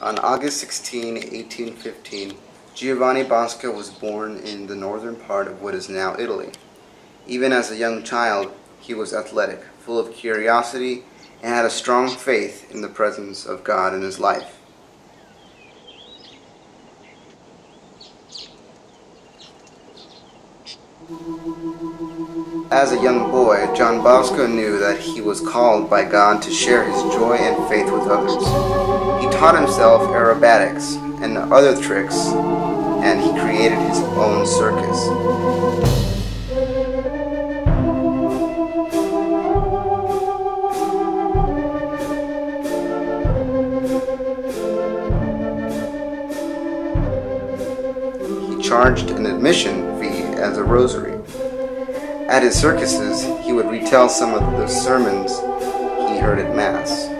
On August 16, 1815, Giovanni Bosco was born in the northern part of what is now Italy. Even as a young child, he was athletic, full of curiosity, and had a strong faith in the presence of God in his life. As a young boy, John Bosco knew that he was called by God to share his joy and faith with others. He taught himself acrobatics and other tricks, and he created his own circus. He charged an admission fee as a rosary. At his circuses, he would retell some of the sermons he heard at Mass.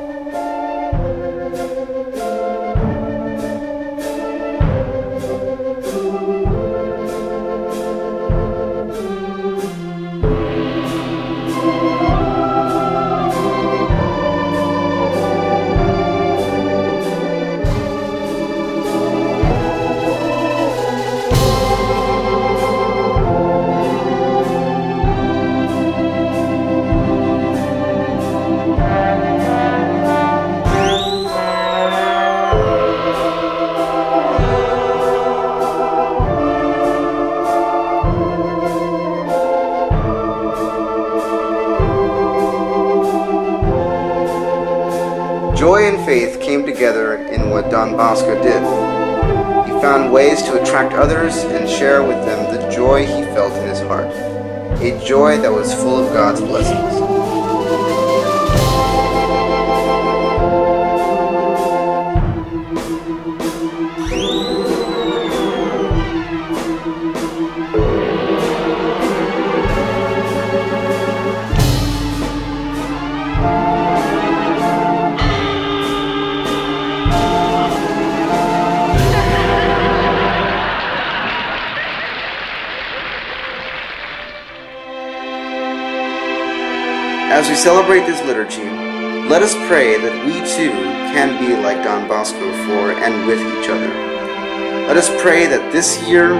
Joy and faith came together in what Don Bosco did. He found ways to attract others and share with them the joy he felt in his heart, a joy that was full of God's blessings. As we celebrate this liturgy, let us pray that we too can be like Don Bosco for and with each other. Let us pray that this year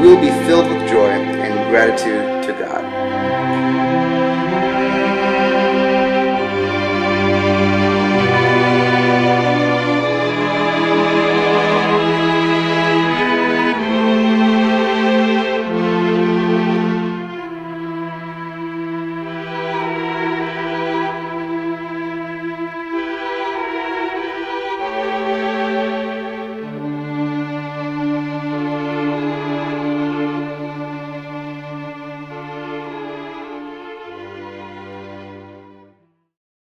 we will be filled with joy and gratitude to God.